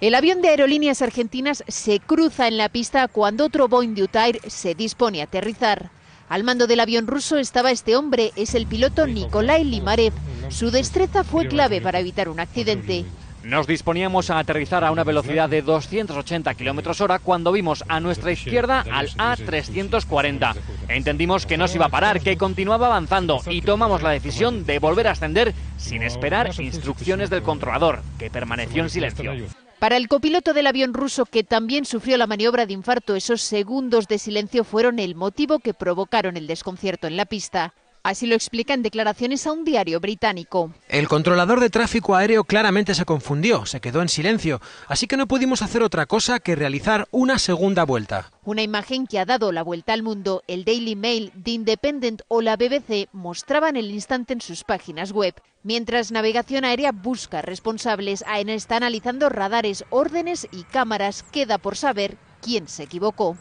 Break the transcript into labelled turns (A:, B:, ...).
A: El avión de aerolíneas argentinas se cruza en la pista cuando otro Boeing de Utair se dispone a aterrizar. Al mando del avión ruso estaba este hombre, es el piloto Nikolai Limarev. Su destreza fue clave para evitar un accidente.
B: Nos disponíamos a aterrizar a una velocidad de 280 km hora cuando vimos a nuestra izquierda al A340. Entendimos que no se iba a parar, que continuaba avanzando y tomamos la decisión de volver a ascender sin esperar instrucciones del controlador, que permaneció en silencio.
A: Para el copiloto del avión ruso, que también sufrió la maniobra de infarto, esos segundos de silencio fueron el motivo que provocaron el desconcierto en la pista. Así lo explica en declaraciones a un diario británico.
C: El controlador de tráfico aéreo claramente se confundió, se quedó en silencio, así que no pudimos hacer otra cosa que realizar una segunda vuelta.
A: Una imagen que ha dado la vuelta al mundo. El Daily Mail, The Independent o la BBC mostraban el instante en sus páginas web. Mientras Navegación Aérea busca responsables, AENA está analizando radares, órdenes y cámaras. Queda por saber quién se equivocó.